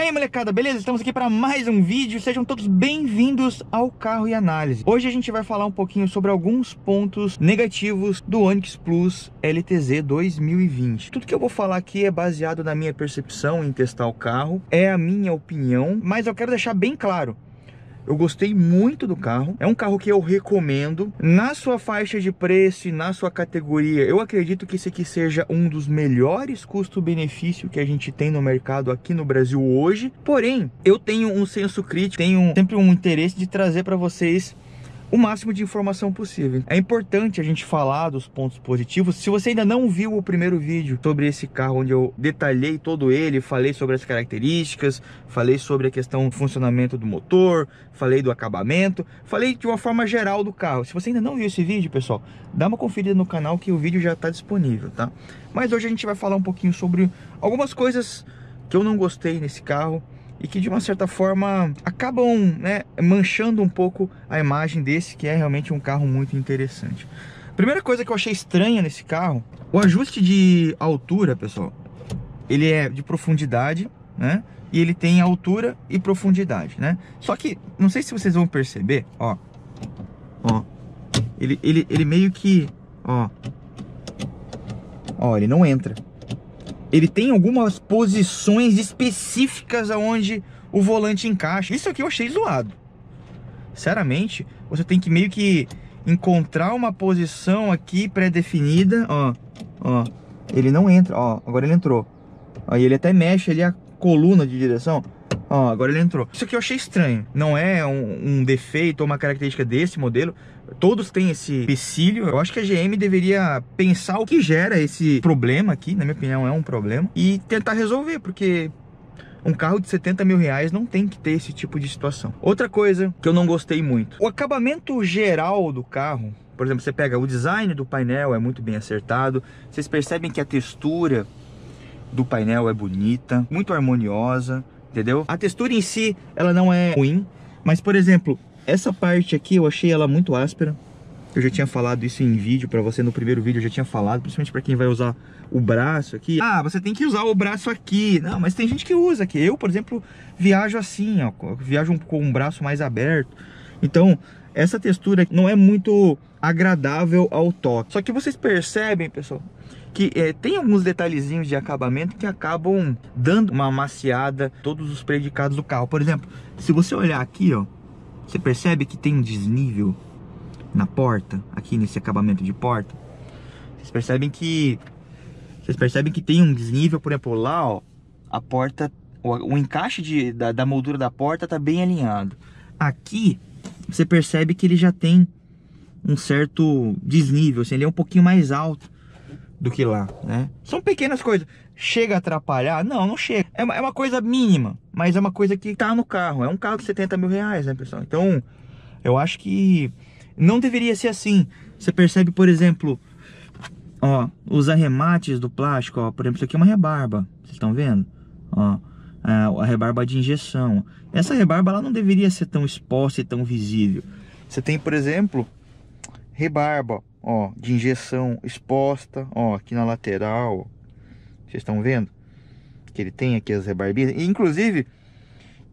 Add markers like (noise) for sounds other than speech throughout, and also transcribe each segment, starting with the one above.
E aí molecada, beleza? Estamos aqui para mais um vídeo, sejam todos bem-vindos ao Carro e Análise. Hoje a gente vai falar um pouquinho sobre alguns pontos negativos do Onix Plus LTZ 2020. Tudo que eu vou falar aqui é baseado na minha percepção em testar o carro, é a minha opinião, mas eu quero deixar bem claro, eu gostei muito do carro. É um carro que eu recomendo. Na sua faixa de preço e na sua categoria, eu acredito que esse aqui seja um dos melhores custo-benefício que a gente tem no mercado aqui no Brasil hoje. Porém, eu tenho um senso crítico, tenho sempre um interesse de trazer para vocês o máximo de informação possível. É importante a gente falar dos pontos positivos. Se você ainda não viu o primeiro vídeo sobre esse carro, onde eu detalhei todo ele, falei sobre as características, falei sobre a questão do funcionamento do motor, falei do acabamento, falei de uma forma geral do carro. Se você ainda não viu esse vídeo, pessoal, dá uma conferida no canal que o vídeo já está disponível, tá? Mas hoje a gente vai falar um pouquinho sobre algumas coisas que eu não gostei nesse carro, e que de uma certa forma acabam né, manchando um pouco a imagem desse que é realmente um carro muito interessante. Primeira coisa que eu achei estranha nesse carro, o ajuste de altura, pessoal, ele é de profundidade, né? E ele tem altura e profundidade, né? Só que, não sei se vocês vão perceber, ó, ó, ele, ele, ele meio que, ó, ó, ele não entra, ele tem algumas posições específicas aonde o volante encaixa. Isso aqui eu achei zoado. Sinceramente, você tem que meio que encontrar uma posição aqui pré-definida, ó, ó. Ele não entra, ó, agora ele entrou. Aí ele até mexe ali a coluna de direção. Ó, agora ele entrou. Isso aqui eu achei estranho. Não é um, um defeito ou uma característica desse modelo. Todos têm esse empecilho. Eu acho que a GM deveria pensar o que gera esse problema aqui, na minha opinião é um problema, e tentar resolver, porque um carro de 70 mil reais não tem que ter esse tipo de situação. Outra coisa que eu não gostei muito, o acabamento geral do carro, por exemplo, você pega o design do painel é muito bem acertado, vocês percebem que a textura do painel é bonita, muito harmoniosa, entendeu? A textura em si, ela não é ruim, mas por exemplo, essa parte aqui eu achei ela muito áspera. Eu já tinha falado isso em vídeo para você no primeiro vídeo, eu já tinha falado, principalmente para quem vai usar o braço aqui. Ah, você tem que usar o braço aqui. Não, mas tem gente que usa aqui. Eu, por exemplo, viajo assim, ó, viajo com um braço mais aberto. Então, essa textura não é muito agradável ao toque. Só que vocês percebem, pessoal, que é, tem alguns detalhezinhos de acabamento que acabam dando uma amaciada todos os predicados do carro. Por exemplo, se você olhar aqui, ó, você percebe que tem um desnível na porta, aqui nesse acabamento de porta. Vocês percebem que vocês percebem que tem um desnível, por exemplo, lá, ó, a porta, o, o encaixe de, da, da moldura da porta tá bem alinhado. Aqui, você percebe que ele já tem um certo desnível, assim, ele é um pouquinho mais alto do que lá, né? São pequenas coisas. Chega a atrapalhar? Não, não chega. É uma, é uma coisa mínima, mas é uma coisa que tá no carro. É um carro de 70 mil reais, né, pessoal? Então, eu acho que não deveria ser assim. Você percebe, por exemplo, ó, os arremates do plástico, ó, por exemplo, isso aqui é uma rebarba. Vocês estão vendo? Ó, a, a rebarba de injeção. Essa rebarba ela não deveria ser tão exposta e tão visível. Você tem, por exemplo, rebarba, ó, de injeção exposta, ó, aqui na lateral, vocês estão vendo? Que ele tem aqui as rebarbinhas, e, inclusive,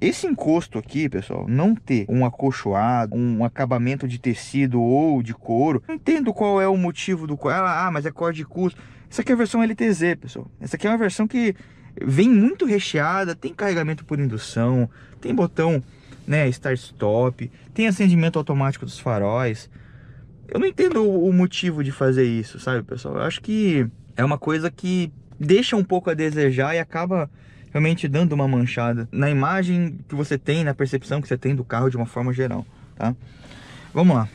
esse encosto aqui, pessoal, não ter um acolchoado, um acabamento de tecido ou de couro, não entendo qual é o motivo do... Ah, mas é cor de custo. Essa aqui é a versão LTZ, pessoal. Essa aqui é uma versão que vem muito recheada, tem carregamento por indução, tem botão, né, start-stop, tem acendimento automático dos faróis, eu não entendo o motivo de fazer isso, sabe, pessoal? Eu acho que é uma coisa que deixa um pouco a desejar e acaba realmente dando uma manchada na imagem que você tem, na percepção que você tem do carro de uma forma geral, tá? Vamos lá.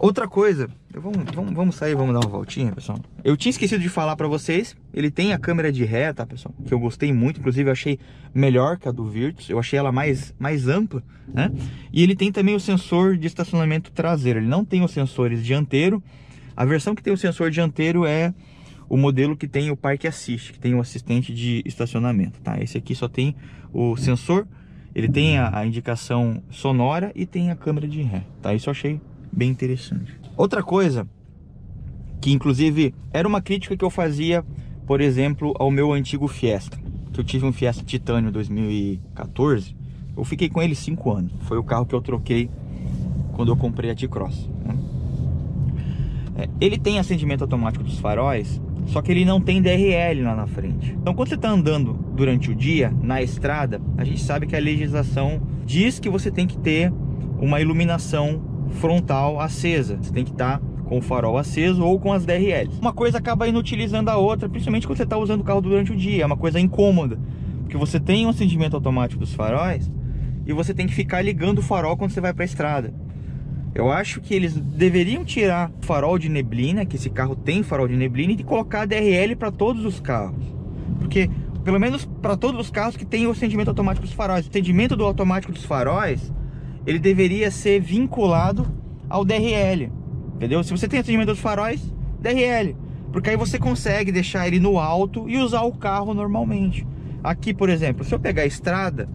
Outra coisa, vamos, vamos, vamos sair, vamos dar uma voltinha, pessoal. Eu tinha esquecido de falar pra vocês, ele tem a câmera de ré, tá, pessoal? Que eu gostei muito, inclusive eu achei melhor que a do Virtus, eu achei ela mais, mais ampla, né? E ele tem também o sensor de estacionamento traseiro, ele não tem os sensores dianteiro. A versão que tem o sensor dianteiro é o modelo que tem o Park Assist, que tem o assistente de estacionamento, tá? Esse aqui só tem o sensor, ele tem a, a indicação sonora e tem a câmera de ré, tá? Isso eu achei bem interessante. Outra coisa, que inclusive era uma crítica que eu fazia, por exemplo, ao meu antigo Fiesta, que eu tive um Fiesta Titânio 2014, eu fiquei com ele 5 anos. Foi o carro que eu troquei quando eu comprei a T-Cross. Né? É, ele tem acendimento automático dos faróis, só que ele não tem DRL lá na frente. Então quando você está andando durante o dia na estrada, a gente sabe que a legislação diz que você tem que ter uma iluminação frontal acesa. Você tem que estar tá com o farol aceso ou com as DRLs. Uma coisa acaba inutilizando a outra, principalmente quando você está usando o carro durante o dia. É uma coisa incômoda, porque você tem um acendimento automático dos faróis e você tem que ficar ligando o farol quando você vai para a estrada. Eu acho que eles deveriam tirar o farol de neblina, que esse carro tem farol de neblina, e colocar DRL para todos os carros. Porque, pelo menos para todos os carros que tem o acendimento automático dos faróis. O acendimento do automático dos faróis, ele deveria ser vinculado ao DRL. Entendeu? Se você tem acendimento dos faróis, DRL. Porque aí você consegue deixar ele no alto e usar o carro normalmente. Aqui, por exemplo, se eu pegar a estrada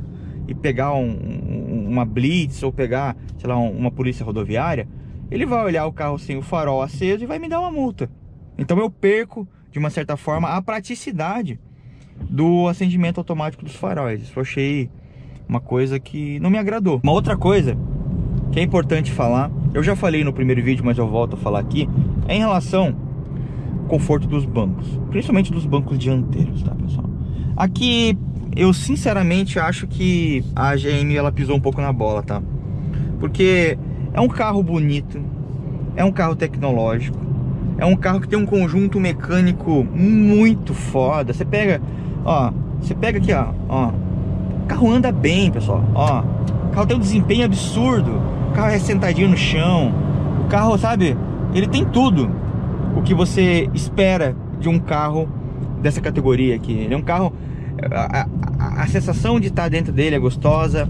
e pegar um, uma blitz ou pegar, sei lá, uma polícia rodoviária, ele vai olhar o carro sem o farol aceso e vai me dar uma multa. Então eu perco, de uma certa forma, a praticidade do acendimento automático dos faróis. Isso eu achei uma coisa que não me agradou. Uma outra coisa que é importante falar, eu já falei no primeiro vídeo, mas eu volto a falar aqui, é em relação ao conforto dos bancos, principalmente dos bancos dianteiros, tá, pessoal? Aqui eu sinceramente acho que a GM ela pisou um pouco na bola, tá? Porque é um carro bonito, é um carro tecnológico, é um carro que tem um conjunto mecânico muito foda. Você pega, ó, você pega aqui, ó, ó. O carro anda bem, pessoal, ó. O carro tem um desempenho absurdo. O carro é sentadinho no chão. O carro, sabe, ele tem tudo o que você espera de um carro dessa categoria aqui. Ele é um carro a, a, a sensação de estar dentro dele é gostosa.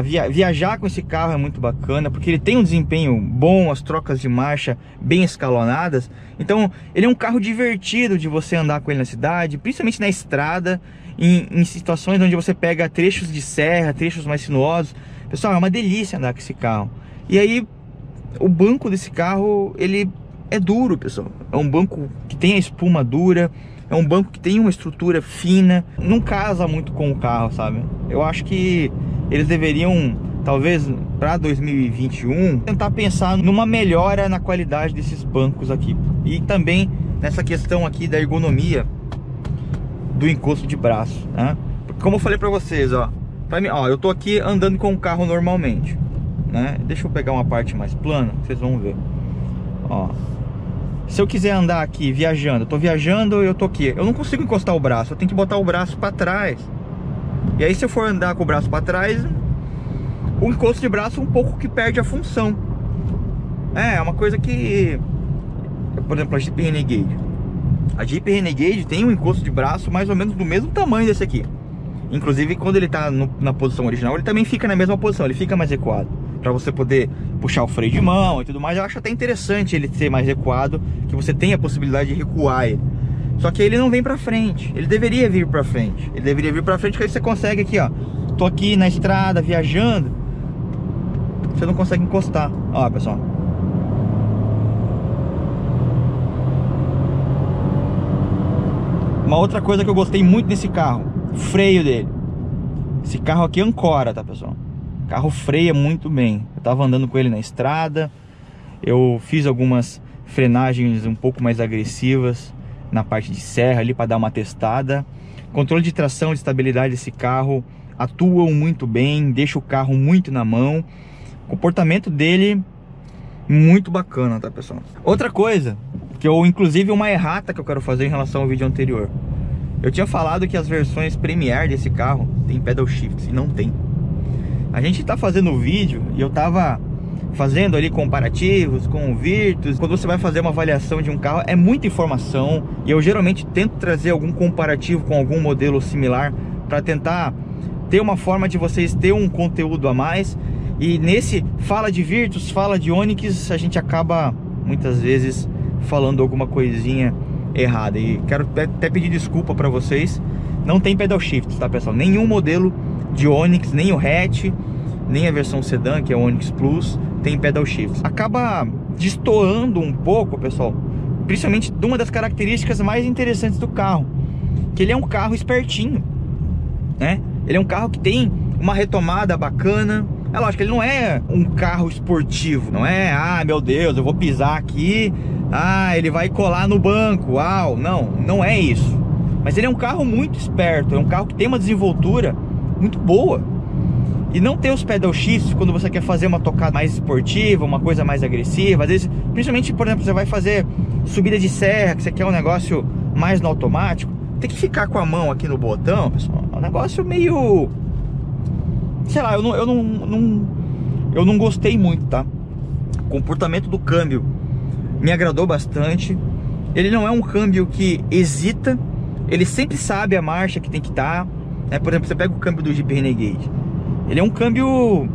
Via, viajar com esse carro é muito bacana porque ele tem um desempenho bom, as trocas de marcha bem escalonadas. Então, ele é um carro divertido de você andar com ele na cidade, principalmente na estrada, em, em situações onde você pega trechos de serra, trechos mais sinuosos. Pessoal, é uma delícia andar com esse carro. E aí, o banco desse carro, ele é duro, pessoal. É um banco que tem a espuma dura, é um banco que tem uma estrutura fina, não casa muito com o carro, sabe? Eu acho que eles deveriam, talvez para 2021, tentar pensar numa melhora na qualidade desses bancos aqui. E também nessa questão aqui da ergonomia do encosto de braço, né? Como eu falei para vocês, ó, pra mim, ó, eu tô aqui andando com o carro normalmente, né? Deixa eu pegar uma parte mais plana, vocês vão ver. Ó, se eu quiser andar aqui viajando, eu tô viajando, eu tô aqui, eu não consigo encostar o braço, eu tenho que botar o braço para trás. E aí se eu for andar com o braço para trás, o encosto de braço um pouco que perde a função. É, é uma coisa que, por exemplo, a Jeep Renegade. A Jeep Renegade tem um encosto de braço mais ou menos do mesmo tamanho desse aqui. Inclusive, quando ele tá no, na posição original, ele também fica na mesma posição, ele fica mais recuado para você poder puxar o freio de mão e tudo mais. Eu acho até interessante ele ser mais recuado, que você tem a possibilidade de recuar ele. Só que ele não vem para frente. Ele deveria vir para frente. Ele deveria vir para frente que aí você consegue aqui, ó. Tô aqui na estrada viajando. Você não consegue encostar. Ó, pessoal. Uma outra coisa que eu gostei muito desse carro, o freio dele. Esse carro aqui ancora, tá, pessoal? carro freia muito bem. Eu tava andando com ele na estrada, eu fiz algumas frenagens um pouco mais agressivas na parte de serra ali para dar uma testada. Controle de tração e estabilidade desse carro atuam muito bem, deixa o carro muito na mão. O comportamento dele muito bacana, tá, pessoal? Outra coisa, que eu inclusive uma errata que eu quero fazer em relação ao vídeo anterior. Eu tinha falado que as versões Premier desse carro tem pedal shift e não tem. A gente tá fazendo o vídeo e eu tava fazendo ali comparativos com o Virtus. Quando você vai fazer uma avaliação de um carro, é muita informação e eu geralmente tento trazer algum comparativo com algum modelo similar para tentar ter uma forma de vocês ter um conteúdo a mais. E nesse fala de Virtus, fala de Onix, a gente acaba muitas vezes falando alguma coisinha errada. E quero até pedir desculpa para vocês. Não tem pedal shift, tá pessoal? Nenhum modelo de Onix, nem o hatch, nem a versão sedã, que é o Onix Plus, tem pedal shift. Acaba destoando um pouco, pessoal, principalmente de uma das características mais interessantes do carro, que ele é um carro espertinho. né? Ele é um carro que tem uma retomada bacana. É lógico, ele não é um carro esportivo, não é, ah, meu Deus, eu vou pisar aqui, ah, ele vai colar no banco, uau, não, não é isso. Mas ele é um carro muito esperto, é um carro que tem uma desenvoltura muito boa. E não ter os pedal shifts quando você quer fazer uma tocada mais esportiva, uma coisa mais agressiva, às vezes, principalmente, por exemplo, você vai fazer subida de serra, que você quer um negócio mais no automático, tem que ficar com a mão aqui no botão, pessoal. É um negócio meio sei lá, eu não, eu não, não, eu não gostei muito, tá? O comportamento do câmbio me agradou bastante. Ele não é um câmbio que hesita, ele sempre sabe a marcha que tem que dar. Né? Por exemplo, você pega o câmbio do Jeep Renegade. Ele é um câmbio,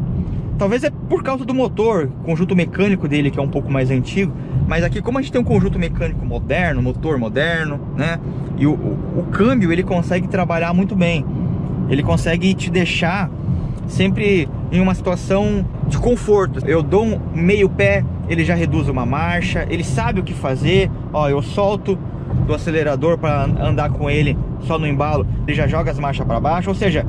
talvez é por causa do motor, conjunto mecânico dele que é um pouco mais antigo. Mas aqui, como a gente tem um conjunto mecânico moderno, motor moderno, né? E o, o, o câmbio ele consegue trabalhar muito bem. Ele consegue te deixar sempre em uma situação de conforto. Eu dou um meio pé, ele já reduz uma marcha, ele sabe o que fazer. Ó, eu solto do acelerador para andar com ele só no embalo, ele já joga as marchas para baixo, ou seja,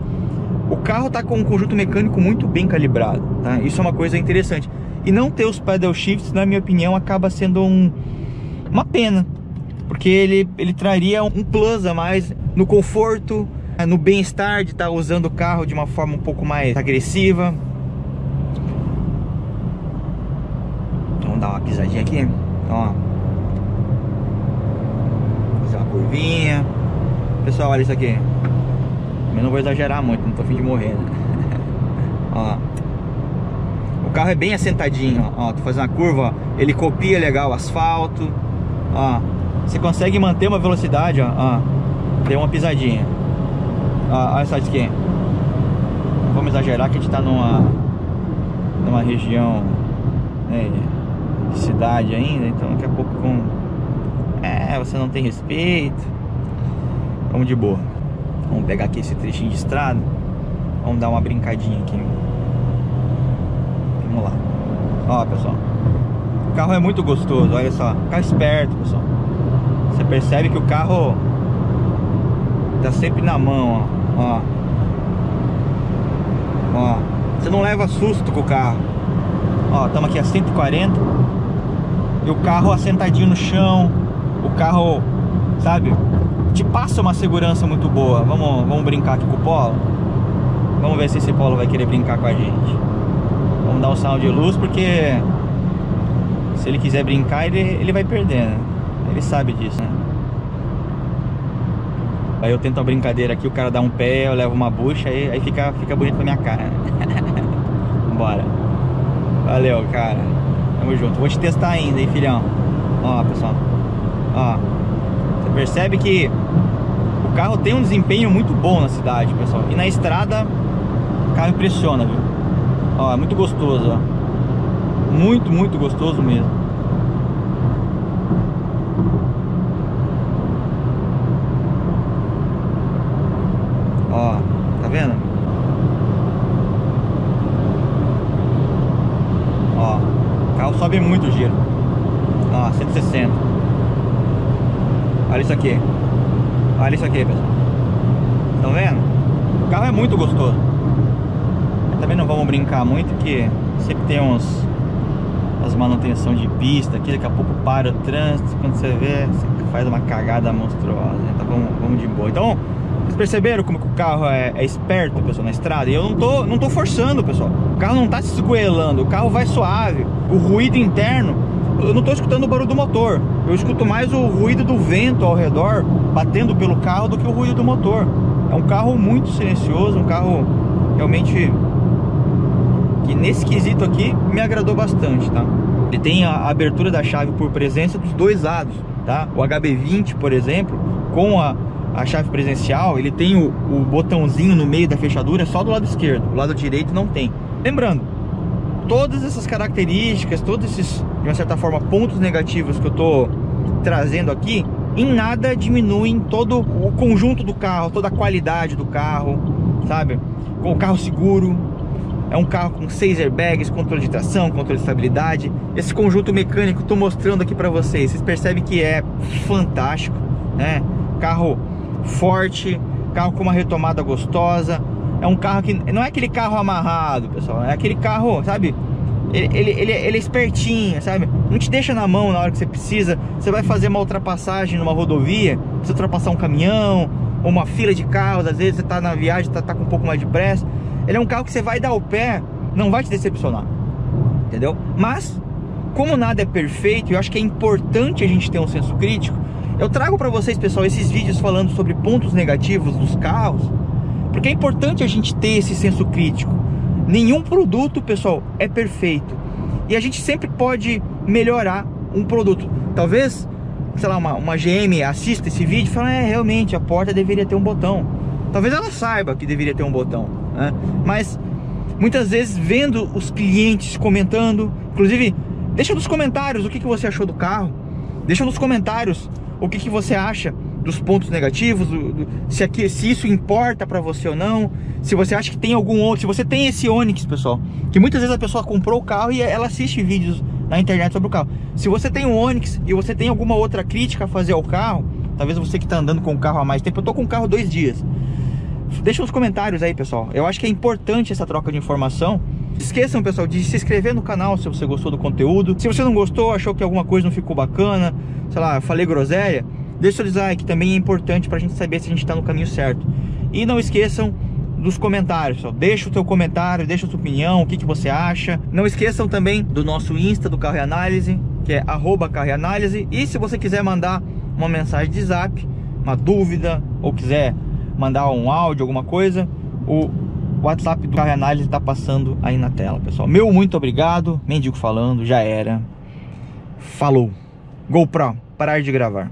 o carro está com um conjunto mecânico muito bem calibrado, tá? Isso é uma coisa interessante. E não ter os pedal shifts, na minha opinião, acaba sendo um, uma pena, porque ele, ele traria um plus a mais no conforto, no bem-estar de estar tá usando o carro de uma forma um pouco mais agressiva. Vamos dar uma pisadinha aqui, ó. Fazer uma curvinha. Pessoal, olha isso aqui. Eu não vou exagerar muito, não tô fim de morrer, né? (laughs) ó. O carro é bem assentadinho, ó. Tô fazendo uma curva, ó. Ele copia legal o asfalto, ó. Você consegue manter uma velocidade, ó. ó. Deu uma pisadinha. Ah, olha só isso aqui. Vamos exagerar que a gente tá numa numa região né, de cidade ainda, então daqui a pouco com é, você não tem respeito. Vamos de boa. Vamos pegar aqui esse trechinho de estrada. Vamos dar uma brincadinha aqui. Vamos lá. Ó, pessoal. O carro é muito gostoso, olha só. Fica esperto, pessoal. Você percebe que o carro tá sempre na mão, ó. Ó. Ó. Você não leva susto com o carro. Ó, estamos aqui a 140. E o carro assentadinho no chão. O carro, sabe? Te passa uma segurança muito boa. Vamos, vamos brincar aqui com o Polo? Vamos ver se esse Polo vai querer brincar com a gente. Vamos dar um sinal de luz porque se ele quiser brincar, ele, ele vai perder, né? Ele sabe disso, né? Aí eu tento uma brincadeira aqui, o cara dá um pé, eu levo uma bucha, aí, aí fica, fica bonito na minha cara. (laughs) Bora. Valeu, cara. Tamo junto. Vou te testar ainda, hein, filhão. Ó, pessoal. Ó. Percebe que o carro tem um desempenho muito bom na cidade, pessoal. E na estrada, o carro impressiona, viu? Ó, é muito gostoso, ó. Muito, muito gostoso mesmo. Tá vendo? Ó, o carro sobe muito o giro. Ó, 160. Olha isso aqui. Olha isso aqui, pessoal. Estão vendo? O carro é muito gostoso. Também não vamos brincar muito, que sempre tem uns as manutenção de pista aqui, daqui a pouco para o trânsito, quando você vê, você faz uma cagada monstruosa. Então vamos, vamos de boa. Então, vocês perceberam como que o carro é, é, esperto, pessoal, na estrada? E eu não tô, não tô forçando, pessoal. O carro não tá se esgoelando, o carro vai suave. O ruído interno, eu não tô escutando o barulho do motor. Eu escuto mais o ruído do vento ao redor, batendo pelo carro, do que o ruído do motor. É um carro muito silencioso, um carro realmente que nesse quesito aqui me agradou bastante, tá? Ele tem a abertura da chave por presença dos dois lados, tá? O HB20, por exemplo, com a a chave presencial, ele tem o, o botãozinho no meio da fechadura só do lado esquerdo, o lado direito não tem. Lembrando, todas essas características, todos esses, de uma certa forma, pontos negativos que eu tô trazendo aqui, em nada diminuem todo o conjunto do carro, toda a qualidade do carro, sabe? Com o carro seguro, é um carro com seis airbags, controle de tração, controle de estabilidade. Esse conjunto mecânico estou mostrando aqui para vocês. Vocês percebem que é fantástico, né? Carro forte, carro com uma retomada gostosa. É um carro que não é aquele carro amarrado, pessoal. É aquele carro, sabe? Ele, ele, ele, ele, é espertinho, sabe? Não te deixa na mão na hora que você precisa. Você vai fazer uma ultrapassagem numa rodovia, precisa ultrapassar um caminhão, ou uma fila de carros, às vezes você tá na viagem, tá, tá com um pouco mais de pressa. Ele é um carro que você vai dar o pé, não vai te decepcionar. Entendeu? Mas, como nada é perfeito, eu acho que é importante a gente ter um senso crítico. Eu trago para vocês, pessoal, esses vídeos falando sobre pontos negativos dos carros porque é importante a gente ter esse senso crítico. Nenhum produto, pessoal, é perfeito. E a gente sempre pode melhorar um produto. Talvez, sei lá, uma, uma GM assista esse vídeo e fala, é, realmente, a porta deveria ter um botão. Talvez ela saiba que deveria ter um botão, né? Mas muitas vezes vendo os clientes comentando, inclusive, deixa nos comentários o que, que você achou do carro. Deixa nos comentários o que, que você acha dos pontos negativos, do, do, se, aqui, se isso importa para você ou não, se você acha que tem algum outro, se você tem esse Onix, pessoal, que muitas vezes a pessoa comprou o carro e ela assiste vídeos na internet sobre o carro. Se você tem um Onix e você tem alguma outra crítica a fazer ao carro, talvez você que está andando com o carro há mais tempo, eu tô com o carro dois dias. Deixa nos comentários aí, pessoal. Eu acho que é importante essa troca de informação. Esqueçam, pessoal, de se inscrever no canal se você gostou do conteúdo. Se você não gostou, achou que alguma coisa não ficou bacana, sei lá, falei groselha, Deixa o dislike, também é importante para a gente saber se a gente está no caminho certo. E não esqueçam dos comentários, pessoal. Deixa o teu comentário, deixa a sua opinião, o que, que você acha. Não esqueçam também do nosso Insta do Carro e Análise, que é arroba Carro e. E se você quiser mandar uma mensagem de zap, uma dúvida, ou quiser mandar um áudio, alguma coisa, o WhatsApp do Carro e Análise está passando aí na tela, pessoal. Meu muito obrigado, Mendigo falando, já era. Falou. GoPro, parar de gravar.